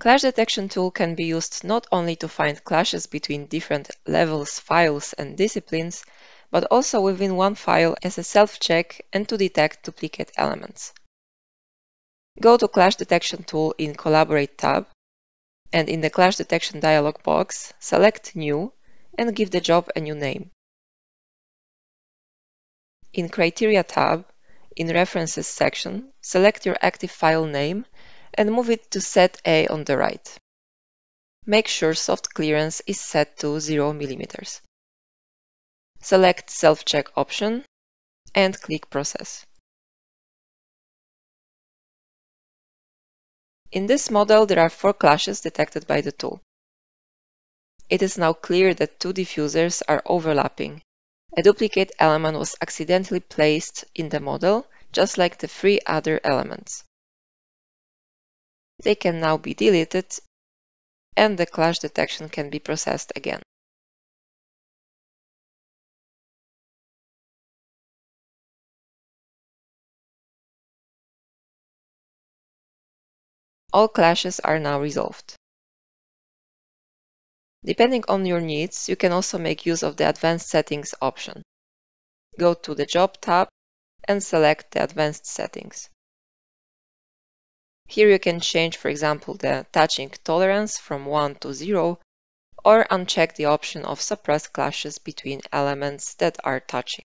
Clash detection tool can be used not only to find clashes between different levels, files, and disciplines, but also within one file as a self-check and to detect duplicate elements. Go to Clash Detection tool in Collaborate tab, and in the Clash Detection dialog box, select New and give the job a new name. In Criteria tab, in References section, select your active file name and move it to set A on the right. Make sure soft clearance is set to 0 mm. Select Self-Check option and click Process. In this model, there are four clashes detected by the tool. It is now clear that two diffusers are overlapping. A duplicate element was accidentally placed in the model, just like the three other elements. They can now be deleted and the clash detection can be processed again. All clashes are now resolved. Depending on your needs, you can also make use of the Advanced Settings option. Go to the Job tab and select the Advanced Settings. Here you can change, for example, the touching tolerance from 1 to 0 or uncheck the option of suppress clashes between elements that are touching.